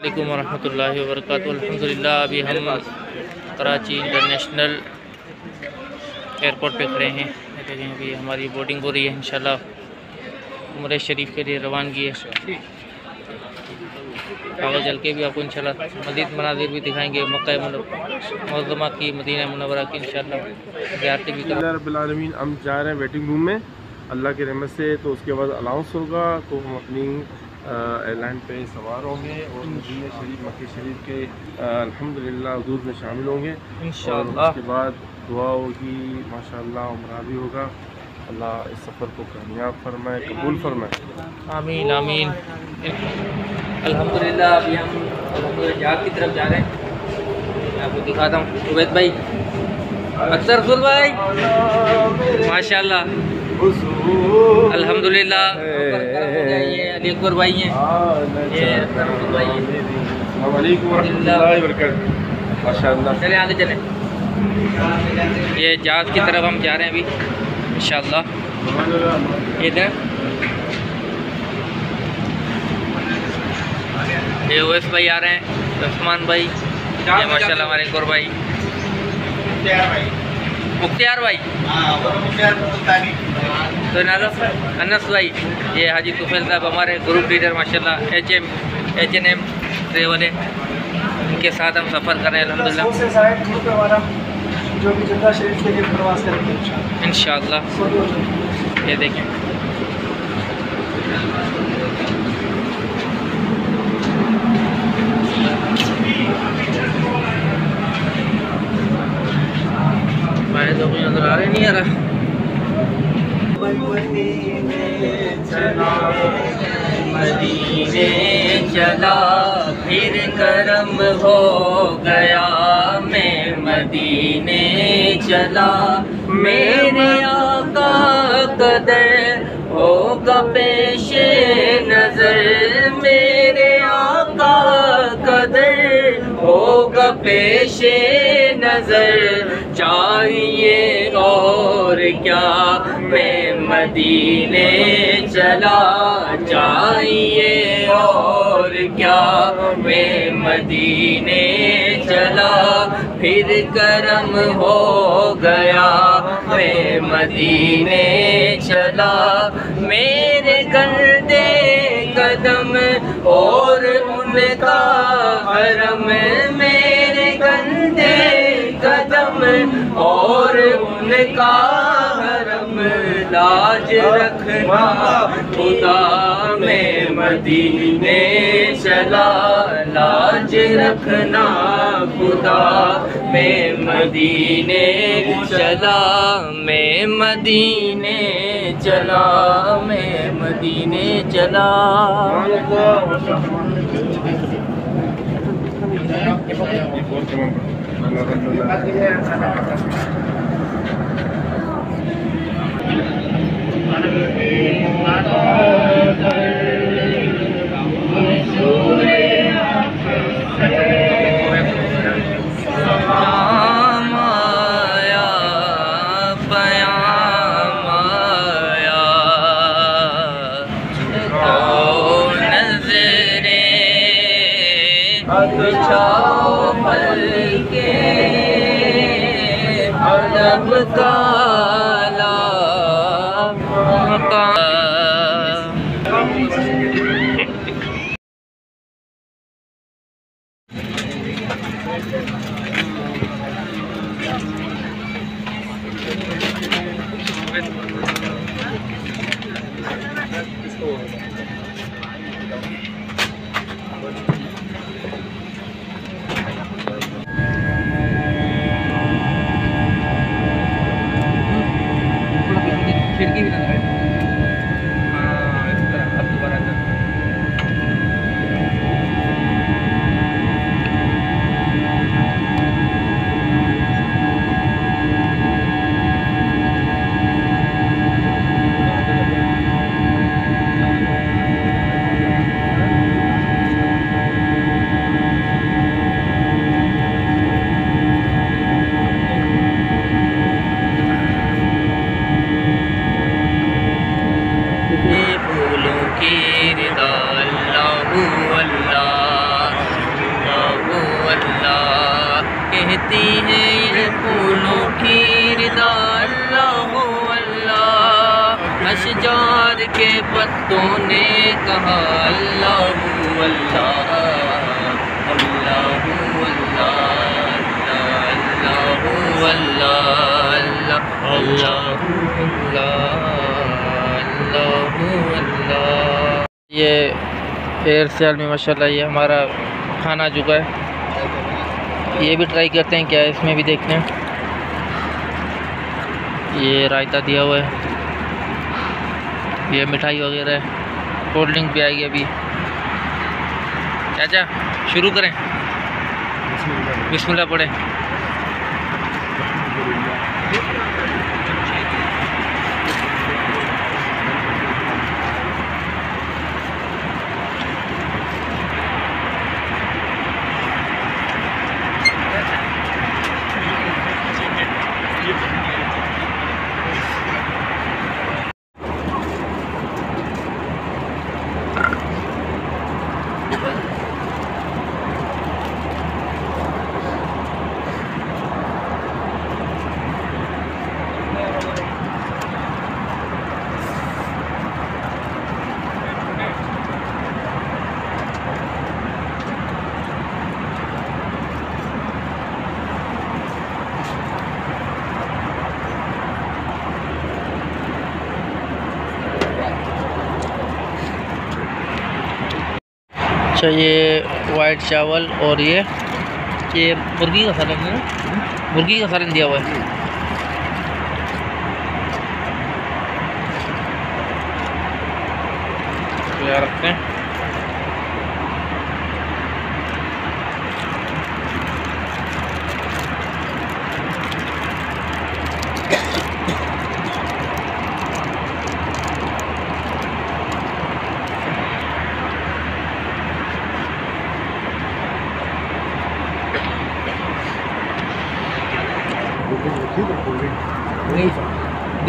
علیکم ورحمۃ اللہ وبرکاتہ۔ الحمدللہ، ابھی ہم کراچی انٹرنیشنل ایئرپورٹ پہ کھڑے ہیں۔ دیکھیں ابھی ہماری بوٹنگ ہو رہی ہے، انشاءاللہ۔ عمر شریف کے لیے روانگی ہے۔ آگے چل کے بھی آپ کو انشاءاللہ مزید مناظر بھی دکھائیں گے۔ مکہ معظمہ کی، مدینہ منورہ کی، انشاءاللہ۔ زیارتیں بھی کریں۔ اللہ رب العالمین، ہم جا رہے ہیں ویٹنگ روم میں۔ اللہ کی رحمت سے تو اس کے بعد الاؤنس ہوگا۔ تو ہم اپنی ایئر لائن پہ سوار ہوں گے اور مدینہ شریف مکہ شریف کے الحمدللہ حدود میں شامل ہوں گے۔ انشاءاللہ۔ اس کے بعد دعا ہوگی ماشاءاللہ عمرہ بھی ہوگا۔ اللہ اس سفر کو کامیاب فرمائے قبول فرمائے۔ آمین آمین۔ الحمدللہ ابھی ہم الحمدللہ جہاد کی طرف جا رہے ہیں۔ آپ کو دکھاتا ہوں عبید بھائی اکثر رسول بھائی۔ ماشاءاللہ۔ الحمدللہ۔ یہ علی اکبر بھائی ہیں یہ اکثر رسول بھائی۔ ہیں السلام علیکم ورحمۃ اللہ وبرکاتہ۔ ماشاء اللہ چلیں آگے چلیں۔ یہ جہاز کی طرف ہم جا رہے ہیں ابھی۔ انشاءاللہ۔ یہ دیں۔ یہ اویس بھائی آ رہے ہیں۔ عثمان بھائی۔ یہ ماشاءاللہ ہمارے گور بھائی۔ مختیار بھائی تو انس بھائی یہ حاجی طفیل صاحب ہمارے گروپ لیڈر ماشاءاللہ H M H N M سے والے ان کے ساتھ ہم سفر کر رہے ہیں الحمدللہ سے سائڈ گروپ ہے ہمارا جو کہ جدہ شریف کے لیے پرواز کریں گے انشاءاللہ انشاءاللہ سعودی ہو جائیں گے یہ دیکھیں میں تو کوئی نظر آ رہے نہیں آ رہا۔ مدینے چلا، پھر کرم ہو گیا۔ میں مدینے چلا، میرے آقا قدر ہوگا پیش نظر۔ میرے آقا قدر ہوگا پیش نظر۔ چاہیے اور کیا میں مدینے چلا چاہیے اور کیا میں مدینے چلا پھر کرم ہو گیا میں مدینے چلا میرے گندے قدم اور ان کا حرم میرے اور ان کا حرم لاج رکھنا خدا میں مدینے چلا، لاج رکھنا خدا میں مدینے چلا، میں مدینے چلا، میں مدینے چلا۔ Thank you. پیار کے پتوں نے کہا اللہ اللہ اللہ اللہ اللہ اللہ یہ پھر سیال میں ماشاء اللہ یہ ہمارا کھانا چکا ہے یہ بھی ٹرائی کرتے ہیں کیا اس میں بھی دیکھتے ہیں یہ رائتا دیا ہوا ہے یہ مٹھائی وغیرہ ہے۔ کولڈ ڈرنک بھی آئے گی ابھی۔ چاچا، شروع کریں۔ بسم اللہ پڑھیں۔ اچھا یہ وائٹ چاول اور یہ یہ مرغی کا سالن ہے نا؟ مرغی کا سالن دیا ہوا ہے۔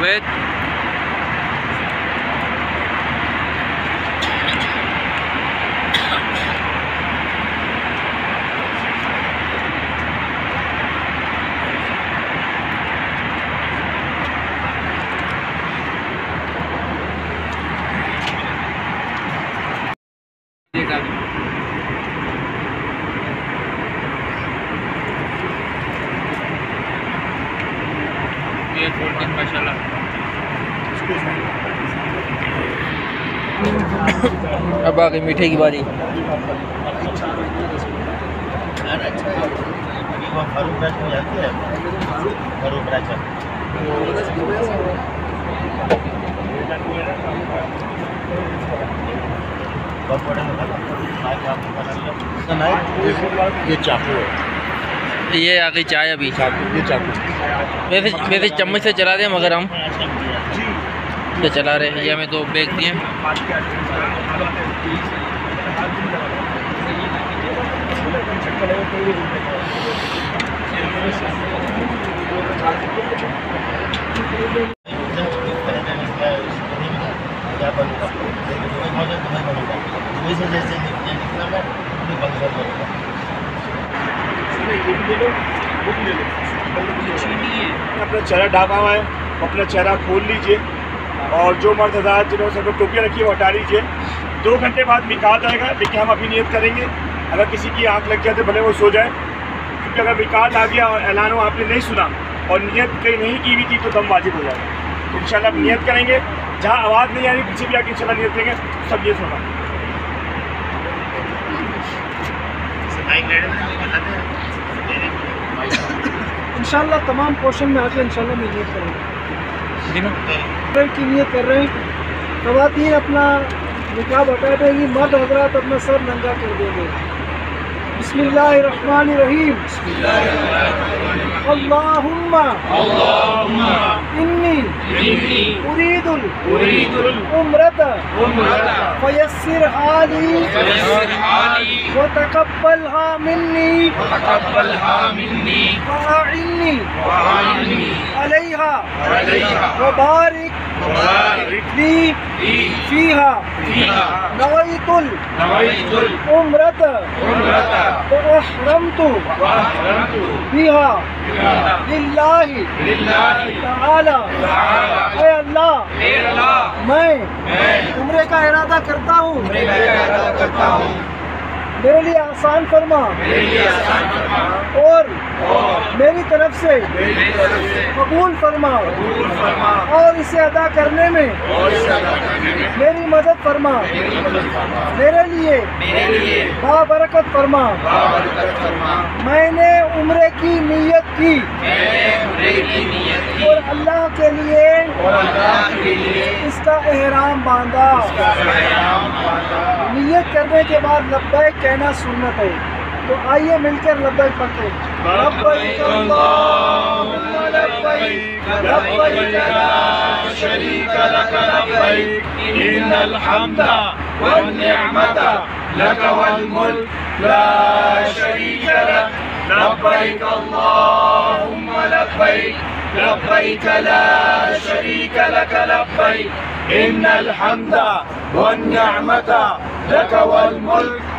Wait. گئی میٹھے کی باری یہ چاقو ہے۔ یہ آ گئی چائے ابھی۔ یہ چاقو ویسے ویسے چمچ سے چلا دیں مگر ہم۔ تو چلا رہے ہیں، یہ ہمیں دو بیگ دیے۔ اپنا چہرہ ڈھاپا ہوا ہے اپنا چہرہ کھول لیجیے۔ اور جو مرد حضرات جنہوں نے سب لوگ ٹوپیاں رکھی ہے وہ ہٹا لیجیے۔ دو گھنٹے بعد مکات آئے گا، لیکن ہم ابھی نیت کریں گے۔ اگر کسی کی آنکھ لگ جائے تو بھلے وہ سو جائے۔ کیونکہ اگر مکات آ گیا اور اعلان ہو آپ نے نہیں سنا اور نیت کہیں نہیں کی ہوئی تھی تو دم واجب ہو جائے گا۔ تو انشاءاللہ اب نیت کریں گے۔ جہاں آواز نہیں آ رہی پیچھے بھی آ کے انشاءاللہ نیت کریں گے۔ سب نیت ہوگا انشاءاللہ تمام پورشن میں آ کے انشاءاللہ میں نیت کروں گا دینو کی نیت کر رہے ہیں۔ خواتین اپنا نکاح ہٹا دیں گی، مرد حضرات اپنا سر ننگا کر دیں گے۔ بسم اللہ الرحمن الرحیم. اللہم. انی ارید ارید فیسر حالی. فیسرها لی وتقبلها منی وتقبلها علیہ وبارک. لي فيها نويت العمرة وأحرمت بها لله تعالى اے اللہ میں عمرے کا ارادہ کرتا ہوں۔ میرے لیے آسان فرما۔ اور میری طرف سے قبول فرما۔ اور اسے ادا کرنے میں میری مدد فرما۔ میرے لیے بابرکت فرما۔ میں نے عمرے کی نیت کی۔ اور اللہ کے لیے اس کا احرام باندھا۔ نیت کرنے کے بعد لبیک کہنا سنت ہے تو آئیے مل کر لبائی پڑھتے ہیں لبائی اللہ لبائی لبائی لا شریک لک لبائی ان الحمد والنعمت لك والملك لا شريك لك لبيك اللهم لبيك لبيك لا شريك لك لبيك إن الحمد والنعمة لك والملك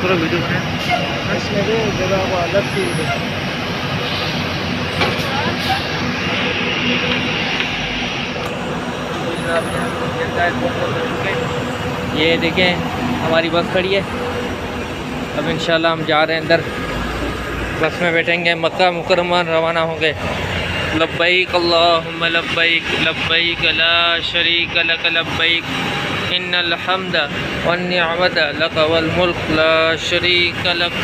پورا ویڈیو بنائیں اس میں وہ جگہ وہ الگ تھی یہ دیکھیں، ہماری بس کھڑی ہے۔ اب انشاءاللہ ہم جا رہے ہیں اندر۔ بس میں بیٹھیں گے، مکہ مکرمہ روانہ ہوں گے۔ لبیک اللہم لبیک لبیک لا شریک لک لبیک۔ ان الحمد والنعمت لک والملک لا شریک لک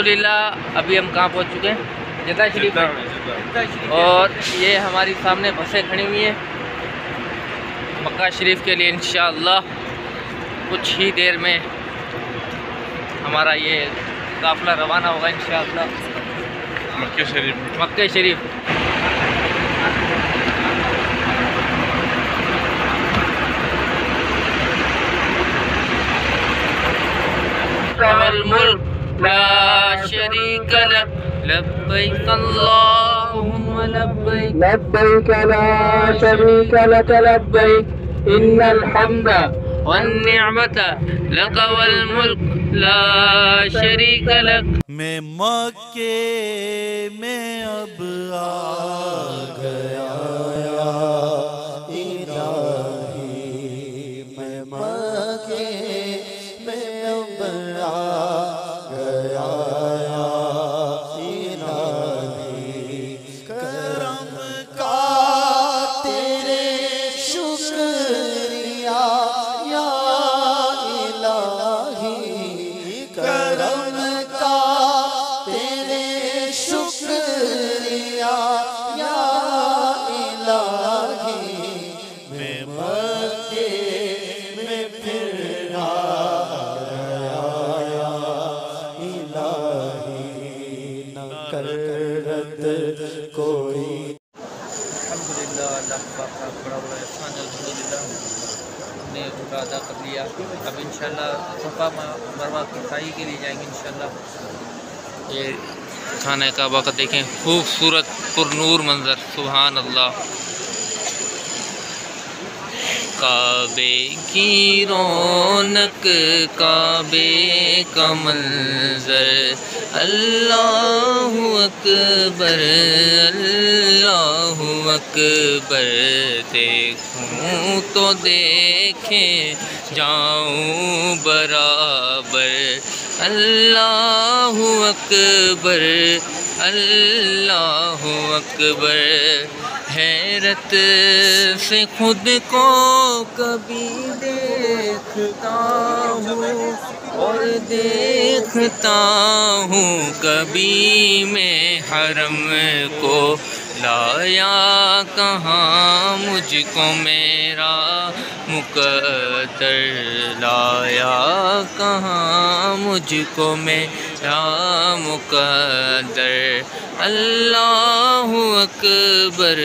الحمدللہ ابھی ہم کہاں پہنچ چکے ہیں جدہ شریف اور یہ ہماری سامنے بسیں کھڑی ہوئی ہیں مکہ شریف کے لیے انشاءاللہ کچھ ہی دیر میں ہمارا یہ قافلہ روانہ ہوگا انشاءاللہ۔ مکہ شریف مکہ شریف۔ لا شريك لك لبيك اللهم لبيك لبيك لا شريك لك لبيك. إن الحمد والنعمة لك والملك لا شريك لك. میں مکے میں اب آ گیا۔ انشاءاللہ صفا مروا کی صفائی کے لیے جائیں گے انشاءاللہ۔ یہ خانہ کعبہ کا دیکھیں، خوبصورت پر نور منظر، سبحان اللہ۔ کعبے کی رونق، کعبے کا منظر۔ اللہ اکبر اللہ اکبر۔ دیکھوں تو دیکھیں، جاؤں برابر۔ اللہ اکبر اللہ اکبر۔ حیرت سے خود کو کبھی دیکھتا ہوں اور دیکھتا ہوں کبھی میں حرم کو لایا کہاں مجھ کو میرا مقدر لایا کہاں مجھ کو میرا مقدر اللہ اکبر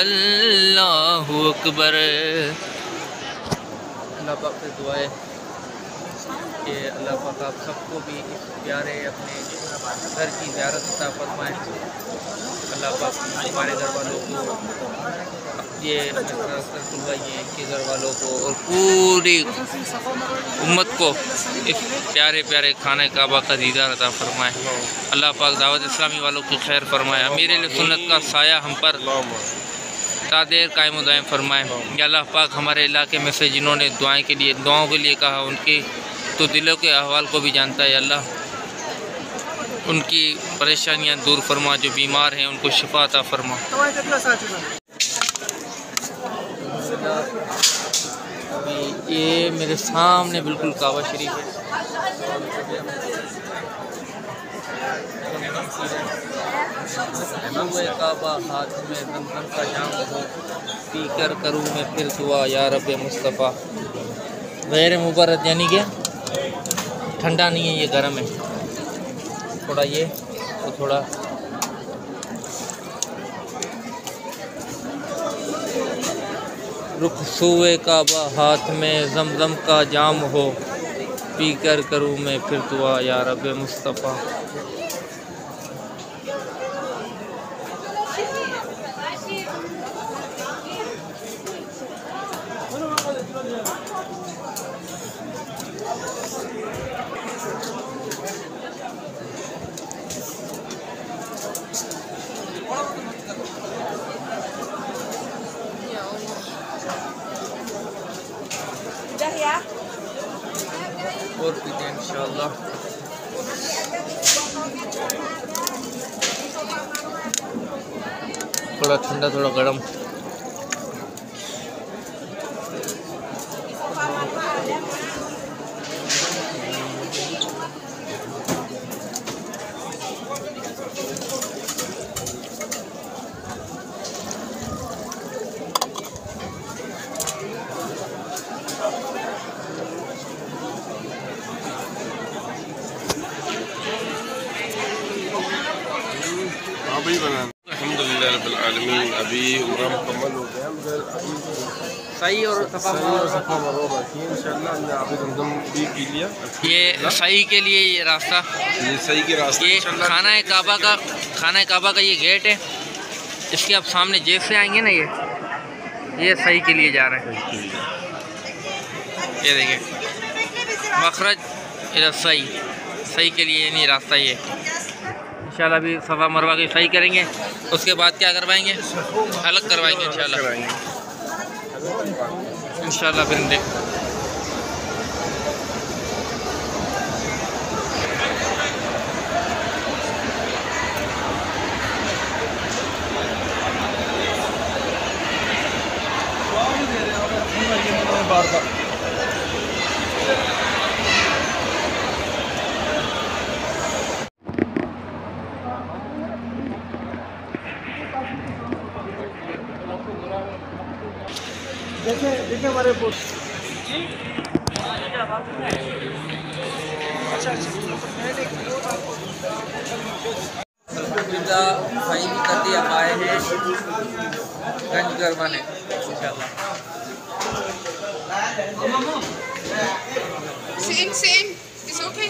اللہ اکبر۔ اللہ پاک سے دعائیں کہ اللہ پاک آپ سب کو بھی اس پیارے اپنے گھر کی زیارت عطا فرمائے۔ اللہ پاک ہمارے گھر والوں کو یہ اللہ یہ گھر والوں کو اور پوری امت کو اس پیارے پیارے خانہ کعبہ کا دیدار عطا فرمائے۔ اللہ پاک دعوت اسلامی والوں کی خیر فرمائے۔ امیر سنت کا سایہ ہم پر تا دیر قائم و دائم فرمائے۔ یا اللہ پاک ہمارے علاقے میں سے جنہوں نے دعائیں کے لیے دعاؤں کے لیے کہا، ان کی تو دلوں کے احوال کو بھی جانتا ہے۔ اللہ، ان کی پریشانیاں دور فرما، جو بیمار ہیں، ان کو شفا عطا فرما۔ یہ میرے سامنے بالکل کعبہ شریف ہے۔ کعبہ ہاتھ میں زمزم کا جام ہو پی کر کروں میں پھر دعا، یا رب مصطفیٰ۔ غیر مبارک یعنی کیا ٹھنڈا نہیں ہے، یہ گرم ہے۔ تھوڑا یہ تو تھوڑا رخ سوئے کعبہ ہاتھ میں زمزم کا جام ہو۔ پی کر کروں میں پھر دعا، یا رب مصطفیٰ۔ اور پیتے ہیں انشاءاللہ تھوڑا ٹھنڈا تھوڑا گرم ہاں بھائی بنا الحمد للہ رب العالمین ابھی عمرہ مکمل ہو گیا مگر ابھی صحیح اور صفا مرو باقی ہے انشاءاللہ ہم نے زمزم بھی پی لیا۔ یہ صحیح کے لیے یہ راستہ۔ یہ صحیح کے راستے یہ انشاءاللہ۔ خانہ کعبہ کا خانہ کعبہ کا یہ گیٹ ہے۔ اس کے آپ سامنے جیب سے آئیں گے نا یہ؟ یہ صحیح کے لیے جا رہے ہیں۔ یہ دیکھیں۔ مخرج صحیح صحیح کے لیے یعنی راستہ یہ۔ انشاءاللہ ابھی صفا مروا کی صحیح کریں گے۔ اس کے بعد کیا کروائیں گے؟ الگ کروائیں گے انشاءاللہ۔ انشاءاللہ پھر دیکھ بار بار دیکھیں دیکھیں ہمارے پوسٹ الحمدللہ صحیح بھی کر دیا اب آئے ہیں گنج کروانے انشاءاللہ Sit in, sit in.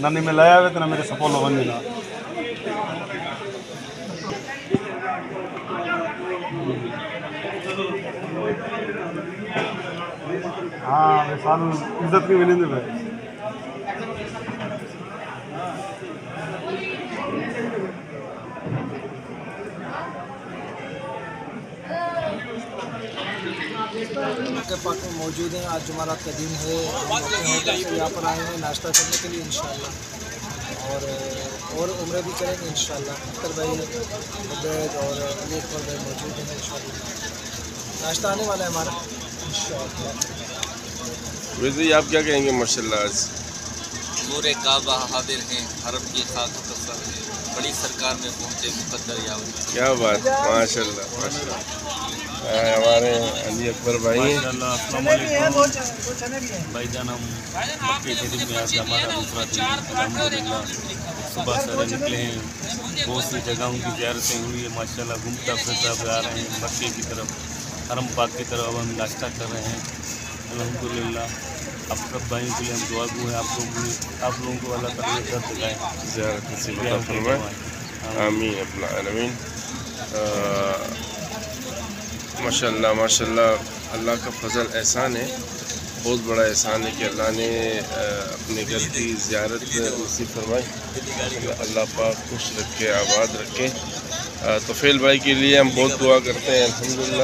سب میں لایا آپ کو نہ میرے سپولو بن ہاں کے پاک میں موجود ہیں، آج ہمارا قدیم ہے۔ یہاں پر آئے ہیں ناشتہ کرنے کے لیے، انشاءاللہ۔ اور اور عمرہ بھی کریں گے، انشاءاللہ۔ اختر بھائی، عبید اور علی اکبر بھائی موجود ہیں، انشاءاللہ۔ ناشتہ آنے والا ہے ہمارا، انشاءاللہ۔ ویسے ہی آپ کیا کہیں گے ماشاء اللہ آج؟ نور کعبہ حاضر ہیں حرم کی خاص مختصر ہے۔ بڑی سرکار میں پہنچے مقدر یا کیا بات ماشاء اللہ ماشاء اللہ ہمارے علی اکبر بھائی السلام علیکم۔ بھائی جان ہم مکے کے دن میں آج ہمارا دوسرا دن الحمد للہ صبح سارے نکلے ہیں۔ بہت سی جگہوں کی زیارتیں ہوئی ہیں ماشاء اللہ گھومتا پھرتا بھی آ رہے ہیں۔ مکے کی طرف حرم پاک کی طرف ہم ناشتہ کر رہے ہیں۔ الحمد للہ آپ سب بھائیوں کے لیے ہم دعا گو ہیں آپ لوگوں آپ لوگوں کو اللہ تعالیٰ کر دکھائیں زیارت نصیب جی، عطا فرمائے۔ ہاں۔ آمین العالمین۔ ماشاء اللہ ماشاء اللہ اللہ کا فضل احسان ہے۔ بہت بڑا احسان ہے کہ اللہ نے اپنے گھر کی زیارت نصیب فرمائی۔ اللہ پاک خوش رکھے آباد رکھے۔ توفیل بھائی کے لیے ہم بہت دعا کرتے ہیں، الحمدللہ۔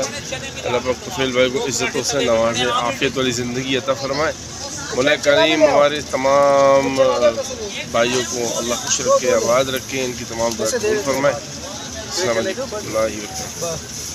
اللہ پاک توفیل بھائی کو عزت و سے نوازے، عافیت والی زندگی عطا فرمائے۔ مولا کریم، ہمارے تمام بھائیوں کو اللہ خوش رکھے، آباد رکھے، ان کی تمام دعا قبول فرمائے۔ السلام علیکم۔ اللہ وبرکاتہ۔